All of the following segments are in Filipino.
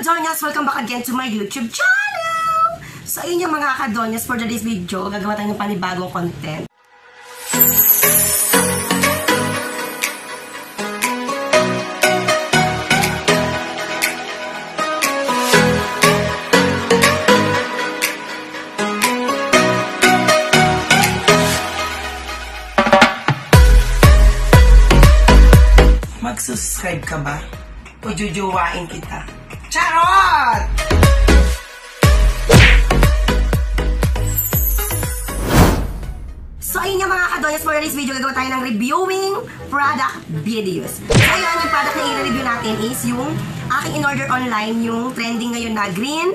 kadonyas! Welcome back again to my YouTube channel! So, ayun yung mga kadonyas for today's video. Gagawa tayo ng panibagong content. Mag-subscribe ka ba? O jujuwain kita? Charot! So, ayun yung mga kadoyas for this video. Gagawa tayo ng reviewing product videos. So, ayun, yung product na i-review natin is yung aking in-order online, yung trending ngayon na green,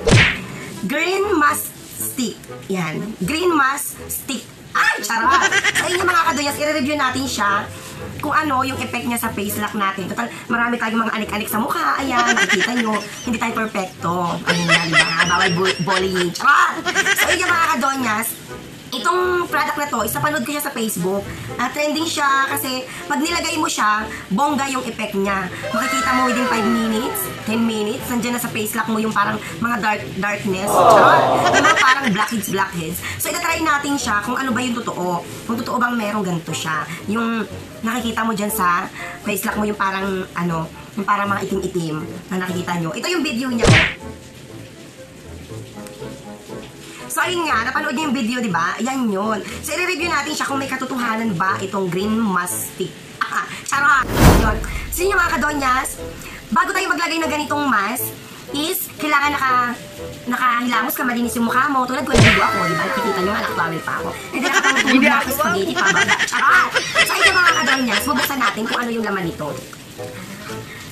green mask stick. Yan. Green mask stick. Ay, charot! Ayun yung mga kadoyas, i-review natin siya kung ano yung effect niya sa face lock natin. Total, marami tayong mga anik-anik sa mukha. Ayan, nakikita nyo, hindi tayo perfecto. Ayun na, diba? Bawal bu- bullying. Charot! So, yun mga kadonyas, Itong product na to, isapanood ko siya sa Facebook. Uh, trending siya kasi pag nilagay mo siya, bongga yung effect niya. Makikita mo within 5 minutes, 10 minutes, nandiyan na sa face lock mo yung parang mga dark darkness. Charot! Yung mga parang blackheads, blackheads. So, itatry natin siya kung ano ba yung totoo. Kung totoo bang merong ganito siya. Yung nakikita mo dyan sa face lock mo yung parang ano, yung parang mga itim-itim na nakikita nyo. Ito yung video niya. So, ayun nga, napanood niyo yung video, di ba? Yan yun. So, i-review natin siya kung may katotohanan ba itong green mastic. Ah, charot! Yun. So, yun yung mga kadonyas, bago tayo maglagay ng ganitong mask, is, kailangan naka, nakahilamos ka, malinis yung mukha mo. Tulad ko, naligo ako, di ba? Nakikita nyo nga, nakatawil pa ako. Hindi nakapangtulog na ako spaghetti pa ba? Charot! So, yung mga kadonyas, mabuksan natin kung ano yung laman nito.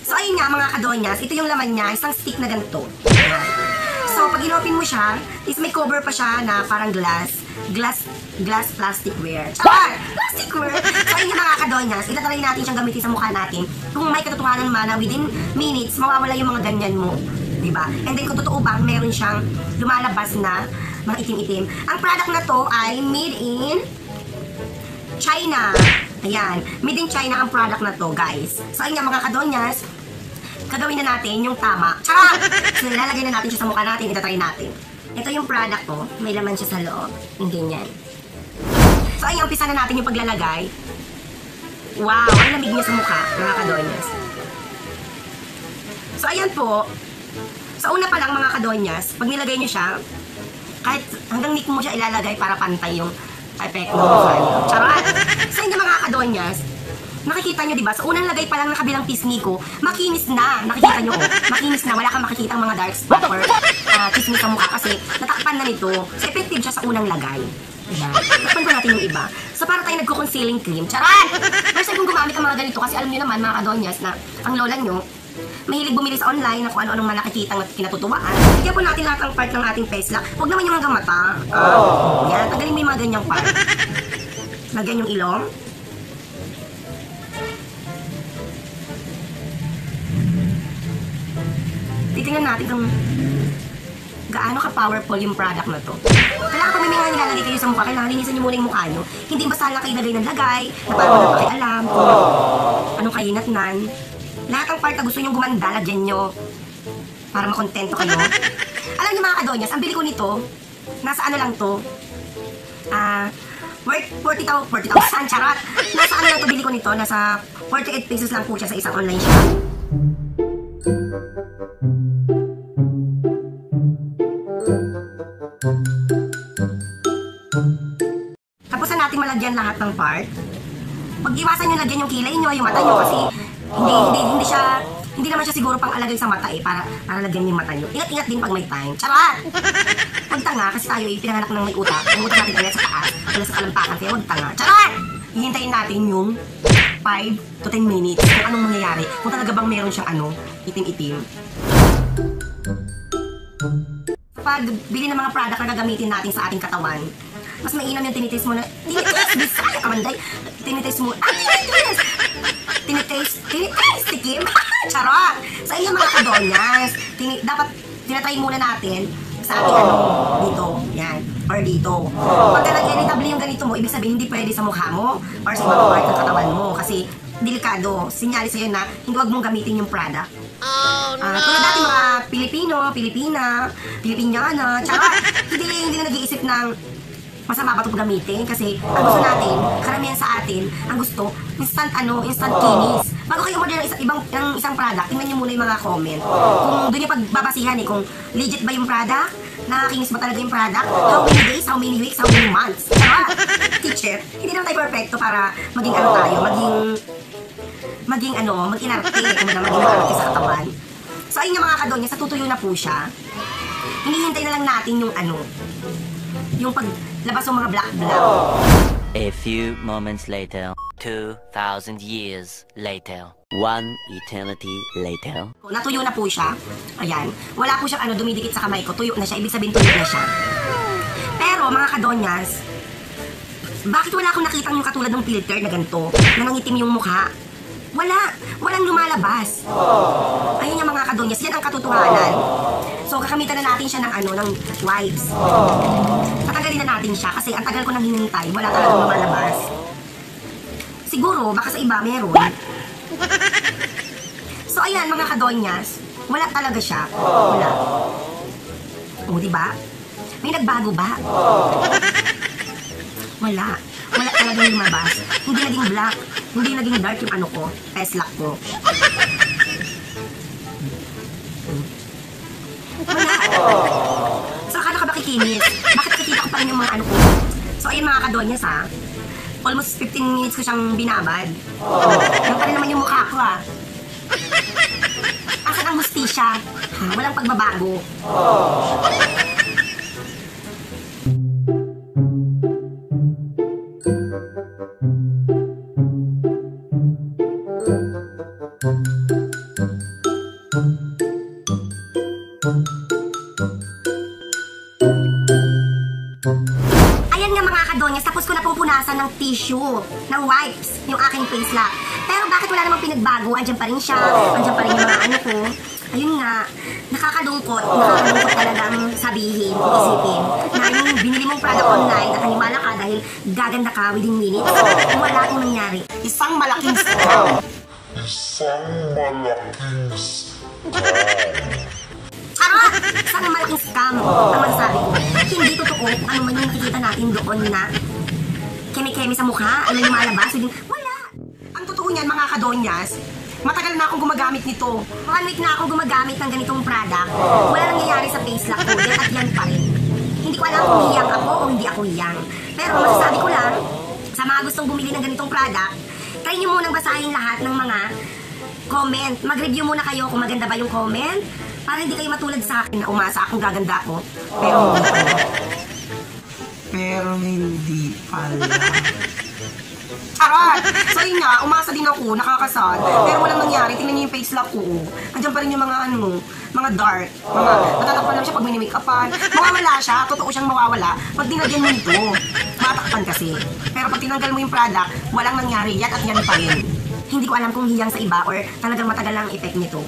So, ayun nga, mga kadonyas, ito yung laman niya, isang stick na ganito. Ayan. So, pag inopen mo siya, is may cover pa siya na parang glass. Glass glass plasticware. Char! Plasticware! So, ayun yung mga kadonyas, itatry natin siyang gamitin sa mukha natin. Kung may katotohanan man na within minutes, mawawala yung mga ganyan mo. Diba? And then, kung totoo bang meron siyang lumalabas na mga itim-itim. Ang product na to ay made in China. Ayan. Made in China ang product na to, guys. So, ayun nga mga kadonyas, gagawin na natin yung tama. Charot! So, nilalagay na natin siya sa mukha natin, itatry natin. Ito yung product ko. May laman siya sa loob. Yung ganyan. So, ayun, umpisa na natin yung paglalagay. Wow! Ang lamig niya sa mukha, mga kadonyas. So, ayan po. Sa una pa lang, mga kadonyas, pag nilagay niyo siya, kahit hanggang nick mo siya ilalagay para pantay yung effect mukha niyo. Charot! Sa inyo mga kadonyas, Nakikita nyo, di ba? Sa unang lagay pa lang ng kabilang pisngi ko, makinis na. Nakikita nyo, oh. Makinis na. Wala kang makikita mga dark spot or uh, pisngi sa mukha kasi natakpan na nito. So, effective siya sa unang lagay. Diba? Takpan ko natin yung iba. So, para tayo nagko-concealing cream. Charan! Time kong gumamit ng mga ganito kasi alam niyo naman, mga kadonyas, na ang lola nyo, mahilig bumili sa online na kung ano-anong mga nakikita at kinatutuwaan. Bigyan po natin lahat ng part ng ating face lock. Huwag naman yung hanggang mata. Uh, yan, tanggalin mo yung mga ganyang part. Lagyan yung ilong. Titingnan natin kung gaano ka-powerful yung product na to. Kailangan pag may mga nilalagay kayo sa mukha, kailangan linisan nyo muna yung mukha nyo. Hindi basta lang kayo lagay ng lagay, na parang wala kayo alam kung anong kainat nan. Lahat ng part na gusto nyo gumanda, lagyan nyo para makontento kayo. Alam niyo mga kadonyas, ang bili ko nito, nasa ano lang to, ah, uh, worth 40,000, 40,000, charot. Nasa ano lang to, bili ko nito, nasa 48 pesos lang po siya sa isang online shop. Malagyan lahat ng part. Pag-iwasan nyo lagyan yung kilay nyo, yung mata nyo kasi hindi, hindi, hindi siya, hindi naman siya siguro pang alagay sa mata eh, para, para lagyan yung mata nyo. Ingat-ingat din pag may time. Charot! Huwag tanga, kasi tayo eh, pinanganak ng may utak. Ang utak natin kaya sa taas, kaya sa kalampakan, kaya huwag tanga. Charot! Hihintayin natin yung 5 to 10 minutes kung anong mangyayari. Kung talaga bang meron siyang ano, itim-itim. Pag bili ng mga product na gagamitin natin sa ating katawan, mas mainam yung tinitaste mo na, tinitaste, bisaya ka manday, tinitaste mo, ah, tinitaste, tinitaste, tinitaste, tikim, charot! Sa inyo mga kadonyas, tini, dapat tinatry muna natin sa ating ano, dito, yan, or dito. Pag talaga irritable yung ganito mo, ibig sabihin hindi pwede sa mukha mo or sa ibang part ng katawan mo. Kasi delikado. Sinyali sa'yo na hindi wag mong gamitin yung product. Oh, Ah, tulad dati mga Pilipino, Pilipina, Pilipiniana, tsaka hindi, hindi na nag-iisip ng masama ba ito gamitin kasi ang gusto natin, karamihan sa atin, ang gusto, instant ano, instant kinis. Bago kayo order ng isang, ibang, ng isang product, tingnan nyo muna yung mga comment. Kung doon yung pagbabasihan eh, kung legit ba yung product, nakakinis ba talaga yung product, how many days, how many weeks, how many months. Diba? Teacher, hindi naman tayo perfecto para maging ano tayo, maging maging ano, mag-inarte, kung na maging inarte sa katawan. So ayun yung mga kadonya, sa tutuyo na po siya. Hinihintay na lang natin yung ano, yung paglabas ng mga black-black. A few moments later, 2,000 years later, one eternity later. Natuyo na po siya. Ayan. Wala po siyang ano, dumidikit sa kamay ko. Tuyo na siya. Ibig sabihin tuyo na siya. Pero mga kadonyas, bakit wala akong nakitang yung katulad ng filter na ganito, na nangitim yung mukha? Wala. Walang lumalabas. Ayun yung mga kadonyas. Yan ang katotohanan. So, kakamitan na natin siya ng ano, ng wipes. Tatanggalin na natin siya kasi ang tagal ko nang hinintay. Wala talagang lumalabas. Siguro, baka sa iba meron. So, ayan, mga kadonyas. Wala talaga siya. Wala. O, di ba? May nagbago ba? Wala. Wala talagang lumabas. Hindi naging black. Hindi naging dark yung ano ko. Tesla ko. Wala. So, akala ka ba kikinis? Bakit nakikita ko pa rin yung mga ano ko? So, ayun mga kadonyas ha. Almost 15 minutes ko siyang binabad. Yan pa rin naman yung mukha ko ha. Asan ang hustisya? Ha? Walang pagbabago. Ayan mga kadonyas, tapos ko na pong punasan ng tissue, ng wipes, yung aking face lock. Pero bakit wala namang pinagbago? Andyan pa rin siya, andyan pa rin yung mga ano ko. Ayun nga, nakakalungkot, nakakalungkot talagang sabihin, isipin, na yung binili mong product online at nanimala ka dahil gaganda ka within minutes, wala akong nangyari. Isang malaking scam. Isang malaking Charot! Isang malaking scam ang masasabi ko. Hindi totoo ano man yung nakikita natin doon na keme-keme sa mukha, ano yung malabas. Hindi, wala! Ang totoo niyan, mga kadonyas, matagal na akong gumagamit nito. One week na akong gumagamit ng ganitong product. Wala nangyayari sa face lock ko, yan at yan pa rin. Hindi ko alam kung hiyang ako o hindi ako hiyang. Pero masasabi ko lang, sa mga gustong bumili ng ganitong product, try nyo munang basahin lahat ng mga comment. Mag-review muna kayo kung maganda ba yung comment. Para hindi kayo matulad sa akin na umasa akong gaganda ko. Pero pala. Pero hindi pala. Charot! So yun nga, umasa din ako, nakakasad. Pero walang nangyari, tingnan niyo yung face lock ko. oh. Andiyan pa rin yung mga ano, mga dark. Mga, matatakpan lang siya pag minimake-upan. Mawawala siya, totoo siyang mawawala. Pag dinagyan mo ito, matakpan kasi. Pero pag tinanggal mo yung product, walang nangyari, yan at yan pa rin. Hindi ko alam kung hiyang sa iba or talagang matagal lang ang effect nito.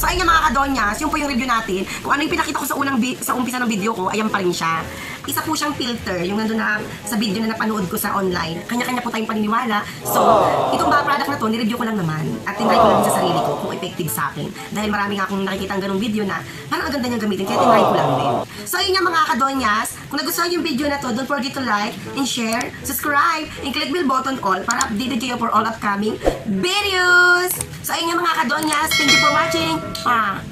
So ayun nga mga kadonyas, yun po yung review natin. Kung ano yung pinakita ko sa unang sa umpisa ng video ko, ayan pa rin siya. Isa po siyang filter, yung nandun na sa video na napanood ko sa online. Kanya-kanya po tayong paniniwala. So, itong mga product na to, nireview ko lang naman. At tinry ko lang sa sarili ko kung effective sa akin. Dahil marami nga akong nakikita ang ganung video na parang ang ganda niyang gamitin, kaya tinry ko lang din. So ayun nga mga kadonyas, kung nagustuhan yung video na to, don't forget to like and share, subscribe, and click bell button all para updated kayo for all upcoming videos. So ayun nga mga kadonyas, thank you for watching. Ah.